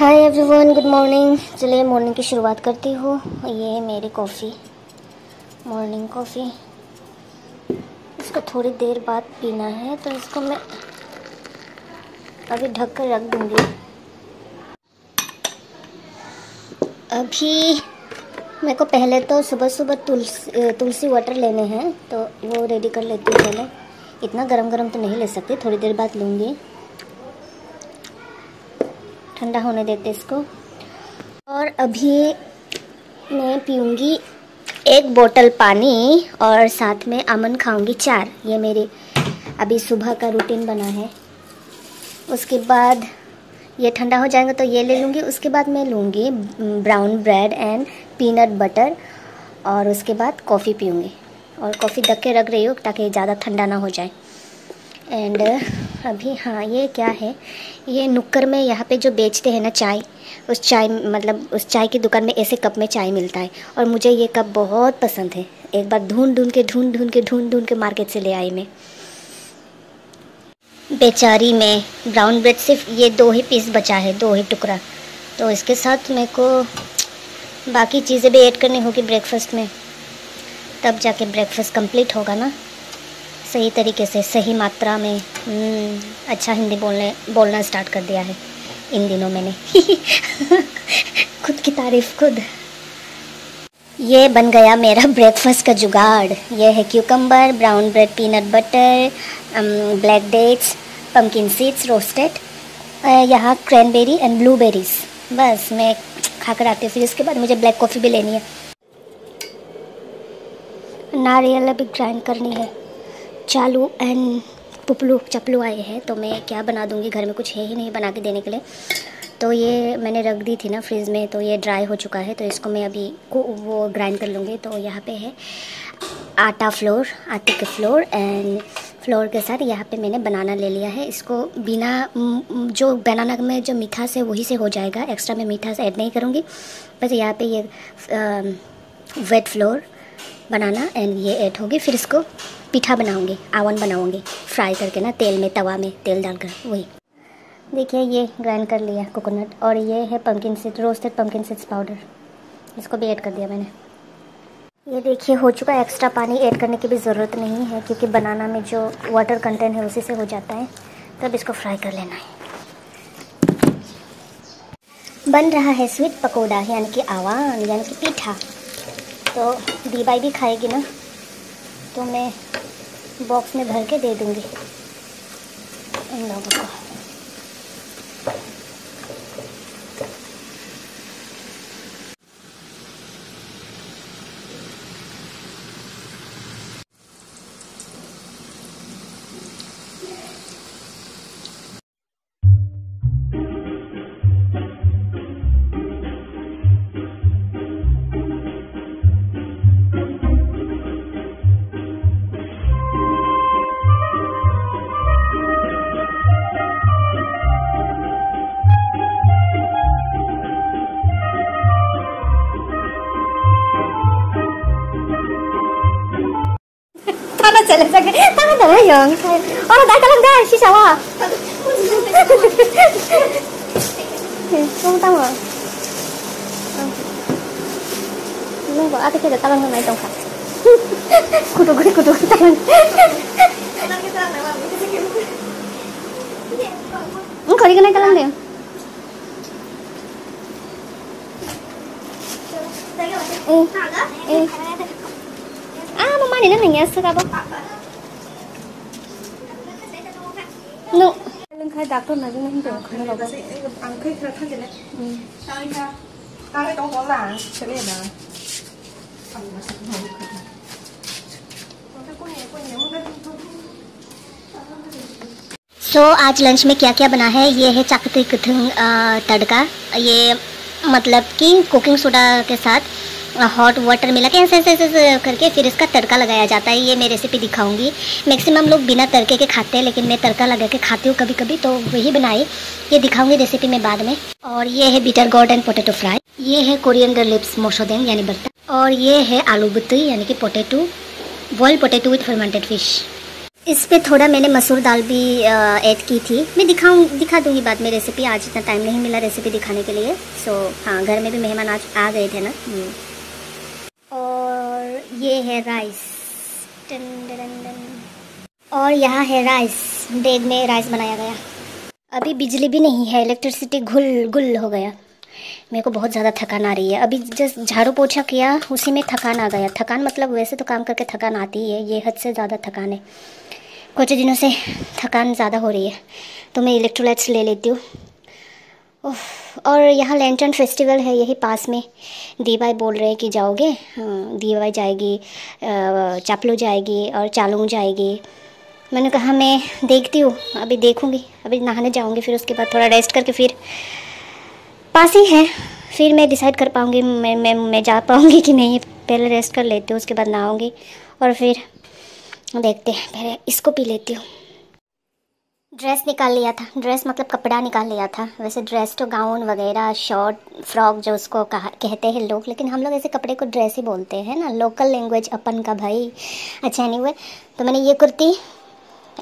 हाय everyone good morning चलिए morning की शुरुआत करती हूँ। ये है मेरी कॉफ़ी मॉर्निंग कॉफ़ी इसको थोड़ी देर बाद पीना है तो इसको मैं अभी ढक कर रख दूँगी। अभी मेरे को पहले तो सुबह सुबह तुलसी तुलसी वाटर लेने हैं तो वो रेडी कर लेती हूँ पहले। इतना गरम गरम तो नहीं ले सकती, थोड़ी देर बाद लूँगी। ठंडा होने देते इसको। और अभी मैं पीऊँगी एक बोतल पानी और साथ में अमन खाऊँगी चार। ये मेरी अभी सुबह का रूटीन बना है। उसके बाद ये ठंडा हो जाएगा तो ये ले लूँगी। उसके बाद मैं लूँगी brown bread and peanut butter और उसके बाद कॉफ़ी पीऊँगी। और कॉफ़ी दक के रख रही हूँ ताकि ज़्यादा ठंडा ना हो जाए। एंड अभी हाँ ये क्या है? ये नुक्कर में यहाँ पे जो बेचते हैं ना चाय, उस चाय मतलब उस चाय की दुकान में ऐसे कप में चाय मिलता है। और मुझे ये कप बहुत पसंद है। एक बार ढूंढ ढूंढ के, ढूंढ ढूंढ के, ढूंढ ढूंढ के मार्केट से ले आई मैं। बेचारी में ब्राउन ब्रेड सिर्फ़ ये दो ही पीस बचा है, दो ही टुकड़ा। तो इसके साथ मेरे को बाकी चीज़ें भी ऐड करनी होगी ब्रेकफास्ट में। तब जाके ब्रेकफास्ट कंप्लीट होगा ना? सही तरीके से सही मात्रा में हम्म, अच्छा हिंदी बोलने बोलना स्टार्ट कर दिया है इन दिनों मैंने। खुद की तारीफ़ खुद। ये बन गया मेरा ब्रेकफास्ट का जुगाड़। ये है cucumber brown bread peanut butter black dates pumpkin seeds roasted यहाँ क्रैनबेरी एंड ब्लूबेरीज बस मैं खा कर आती हूँ फिर उसके बाद मुझे ब्लैक कॉफ़ी भी लेनी है। नारियल अभी ग्राइंड करनी है। चालू एंड पुपलू चपलू आए हैं तो मैं क्या बना दूँगी? घर में कुछ है ही नहीं बना के देने के लिए। तो ये मैंने रख दी थी ना फ्रिज में तो ये ड्राई हो चुका है तो इसको मैं अभी को वो ग्राइंड कर लूँगी। तो यहाँ पे है आटा फ्लोर, आटे के फ्लोर एंड फ्लोर के साथ यहाँ पे मैंने बनाना ले लिया है। इसको बिना जो बनाना में जो मिठास है वही से हो जाएगा। एक्स्ट्रा मैं मीठा ऐड नहीं करूँगी। बस यहाँ पे ये वेट फ्लोर बनाना एंड ये ऐड होगी फिर इसको। पीठा बनाऊँगी, आवन बनाऊँगी फ्राई करके ना तेल में, तवा में तेल डालकर, वही। देखिए, ये ग्राइंड कर लिया कोकोनट और ये है pumpkin seed roasted pumpkin seeds powder इसको भी ऐड कर दिया मैंने। ये देखिए, हो चुका है एक्स्ट्रा पानी ऐड करने की भी ज़रूरत नहीं है, क्योंकि बनाना में जो वाटर कंटेंट है उसी से हो जाता है। तब इसको फ्राई कर लेना है। बन रहा है स्वीट पकौड़ा, यानी कि आवान, यानी कि पीठा। तो दीबाई भी खाएगी ना? तो मैं बॉक्स में भर के दे दूँगी इन लोगों को। na yun. Oh, magdaan ka lang dyan. Sisawa. Pumunta mo. Ano ba? Ate kita, talang na itong ka. Kudugoy, kudugoy, talang. Ang kali ka na talang na yun. Eh, eh. Ah, mama, nilang nangyasa ka ba? Papa. Là. So so, आज lunch में क्या क्या बना है ये है चाकती कथंग तड़का ये मतलब कि कुकिंग सोडा के साथ हॉट वाटर मिला के ऐसे ऐसे ऐसे करके फिर इसका तड़का लगाया जाता है। ये मैं रेसिपी दिखाऊँगी। मैक्सिमम लोग बिना तड़के के खाते हैं, लेकिन मैं तड़का लगा के खाती हूँ कभी कभी तो वही बनाई ये दिखाऊँगी रेसिपी में बाद में। और ये है bitter gourd and potato fry ये है कोरिएंडर लिप्स मोशोदेंग यानी बर्तन और ये है आलू बुत्ती यानी कि potato boil potato with fermented fish इस पर थोड़ा मैंने मसूर दाल भी ऐड की थी। मैं दिखाऊँ, दिखा दूँगी बाद में रेसिपी आज इतना टाइम नहीं मिला रेसिपी दिखाने के लिए। सो हाँ घर में भी मेहमान आज आ गए थे ना? हम्म। और ये है राइस और यहाँ है राइस डेग में राइस बनाया गया. अभी बिजली भी नहीं है इलेक्ट्रिसिटी घुल, गुल हो गया. मेरे को बहुत ज़्यादा थकान आ रही है. अभी जस्ट झाड़ू पोछा किया, उसी में थकान आ गया. थकान मतलब वैसे तो काम करके थकान आती ही है, ये हद से ज़्यादा थकान है. कुछ दिनों से थकान ज़्यादा हो रही है तो मैं इलेक्ट्रोलाइट्स ले लेती हूँ. और यहाँ लैंटर्न फेस्टिवल है, यही पास में। दीवाई बोल रहे हैं कि जाओगे? हाँ दीवाई जाएगी चापलू जाएगी और चालू जाएगी। मैंने कहा, मैं देखती हूँ, अभी देखूँगी, अभी नहाने जाऊँगी, फिर उसके बाद थोड़ा रेस्ट करके फिर पास ही है। फिर मैं डिसाइड कर पाऊँगी, मैं मैं मैं जा पाऊँगी कि नहीं, पहले रेस्ट कर लेती हूँ, उसके बाद नहाऊँगी और फिर देखते हैं, पहले इसको पी लेती हूँ। ड्रेस निकाल लिया था। ड्रेस मतलब कपड़ा निकाल लिया था। वैसे ड्रेस तो गाउन वगैरह शॉर्ट फ्रॉक जो उसको कहा, कहते हैं लोग, लेकिन हम लोग ऐसे कपड़े को ड्रेस ही बोलते हैं ना। लोकल लैंग्वेज अपन का भाई। अच्छा एनी तो मैंने ये कुर्ती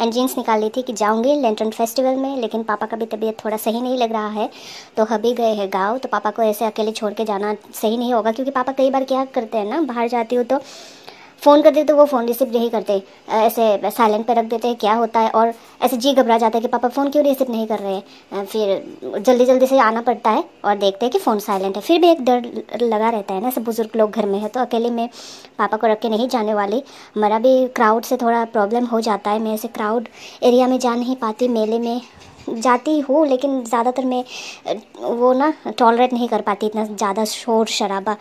एंड जीन्स निकाल ली थी कि जाऊँगी लेंटन फेस्टिवल में, लेकिन पापा का भी तबीयत थोड़ा सही नहीं लग रहा है। तो हबी गए हैं गाँव तो पापा को ऐसे अकेले छोड़ के जाना सही नहीं होगा, क्योंकि पापा कई बार क्या करते हैं ना, बाहर जाती हूँ तो फ़ोन करते तो वो फ़ोन रिसीव नहीं करते। ऐसे साइलेंट पे रख देते हैं क्या होता है? और ऐसे जी घबरा जाता है कि, पापा, फ़ोन क्यों रिसीव नहीं कर रहे हैं? फिर जल्दी जल्दी से आना पड़ता है और देखते हैं कि फ़ोन साइलेंट है। फिर भी एक डर लगा रहता है ना, ऐसे बुज़ुर्ग लोग घर में है तो अकेले में पापा को रख के नहीं जाने वाली। मेरा भी क्राउड से थोड़ा प्रॉब्लम हो जाता है। मैं ऐसे क्राउड एरिया में जा नहीं पाती, मेले में जाती हूँ, लेकिन ज़्यादातर मैं वो ना टॉलरेट नहीं कर पाती इतना ज़्यादा शोर शराबा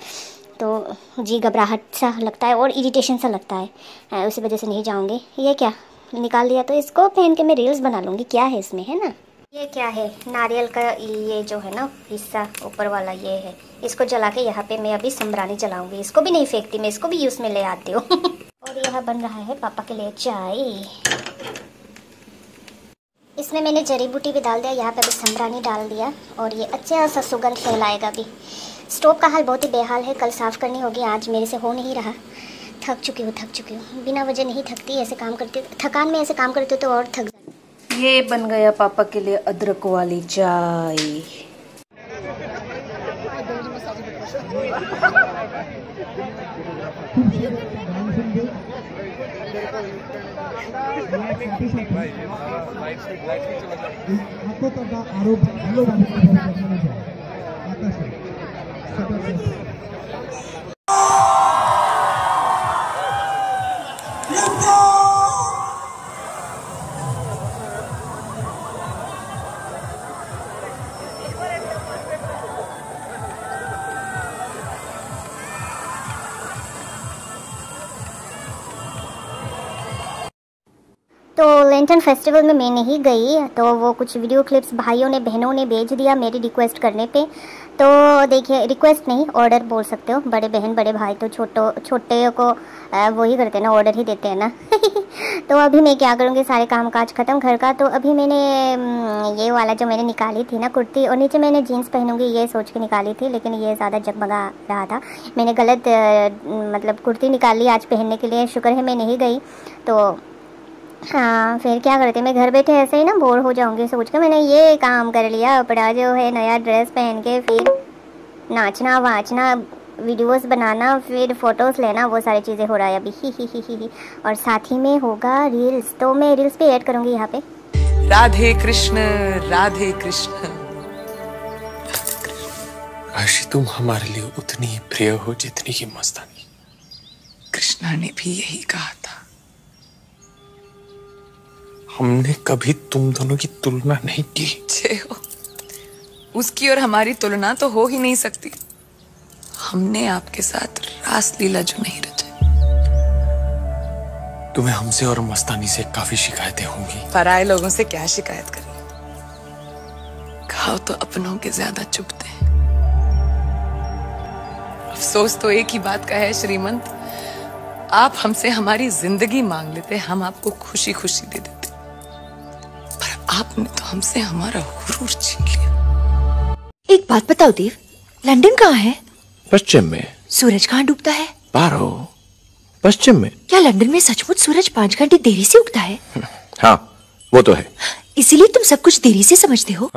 तो जी घबराहट सा लगता है और इरिटेशन सा लगता है। उसी वजह से नहीं जाऊँगी। ये क्या? निकाल लिया तो इसको पहन के मैं रील्स बना लूँगी। क्या है इसमें, है ना? ये क्या है? नारियल का ये जो है ना, हिस्सा ऊपर वाला ये है। इसको जला के यहाँ पे मैं अभी सम्रानी जलाऊँगी। इसको भी नहीं फेंकती, मैं इसको भी यूज़ में ले आती हूँ। और यह बन रहा है पापा के लिए चाय। इसमें मैंने जड़ी बूटी भी डाल दिया, यहाँ पे अभी सम्रानी डाल दिया। और ये अच्छा सा सुगंध फैलाएगा भी। स्टोव का हाल बहुत ही बेहाल है। कल साफ़ करनी होगी आज मेरे से हो नहीं रहा। थक चुकी हूँ थक चुकी हूँ। बिना वजह नहीं थकती ऐसे काम करती थकान में ऐसे काम करती हूँ तो और थक जाती ये बन गया पापा के लिए अदरक वाली चाय। आपको तो लेंटन फेस्टिवल में मैं नहीं गई तो वो कुछ वीडियो क्लिप्स भाइयों ने, बहनों ने भेज दिया मेरी रिक्वेस्ट करने पे। तो देखिए रिक्वेस्ट नहीं ऑर्डर बोल सकते हो। बड़े बहन, बड़े भाई तो छोटो, छोटे को वो ही करते हैं ना ऑर्डर ही देते हैं ना। तो अभी मैं क्या करूँगी, सारे काम काज ख़त्म घर का तो अभी मैंने ये वाला जो मैंने निकाली थी ना कुर्ती, और नीचे मैंने जीन्स पहनूँगी, ये सोच के निकाली थी, लेकिन ये ज़्यादा जगमगा रहा था। मैंने गलत मतलब कुर्ती निकाली आज पहनने के लिए, शुक्र है मैं नहीं गई तो हाँ फिर क्या करते? मैं घर बैठे ऐसे ही ना बोर हो जाऊँगी सोच के मैंने ये काम कर लिया अपना जो है नया ड्रेस पहन के फिर नाचना वाचना वीडियोस बनाना फिर फ़ोटोज़ लेना वो सारी चीज़ें हो रहा है अभी। ही ही ही ही ही। और साथ ही में होगा रील्स तो मैं रील्स पे ऐड करूँगी यहाँ पे। राधे कृष्ण राधे कृष्ण। आशी तुम हमारे लिए उतनी ही प्रिय हो जितनी की मस्तानी। कृष्णा ने भी यही कहा हमने कभी तुम दोनों की तुलना नहीं की। हो। उसकी और हमारी तुलना तो हो ही नहीं सकती। हमने आपके साथ रास लीला जो नहीं रचे। तुम्हें हमसे और मस्तानी से काफ़ी शिकायतें होंगी। पराए लोगों से क्या शिकायत करें? खाओ तो अपनों के ज़्यादा चुभते हैं। अफसोस तो एक ही बात का है श्रीमंत। आप हमसे हमारी ज़िंदगी मांग लेते हम आपको खुशी खुशी दे देते। आपने तो हमसे हमारा गुरूर छीन लिया। एक बात बताओ देव लंदन कहाँ है? पश्चिम में। सूरज कहाँ डूबता है? पारो पश्चिम में। क्या लंदन में सचमुच सूरज पाँच घंटे देरी से उगता है? हाँ वो तो है। इसीलिए तुम सब कुछ देरी से समझते हो।